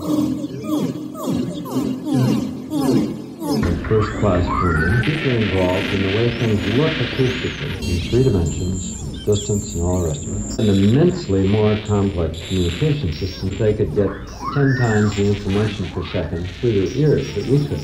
First class tuning, deeply involved in the way things look acoustically in three dimensions, distance and all the rest of it. An immensely more complex communication system, they could get 10 times the information per second through their ears that we could.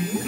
I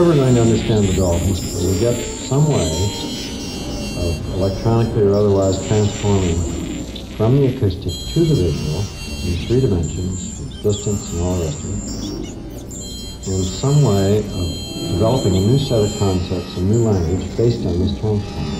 ever going to understand the dolphins until we get some way of electronically or otherwise transforming from the acoustic to the visual in three dimensions, distance and all the rest of it, in some way of developing a new set of concepts, a new language based on this transform.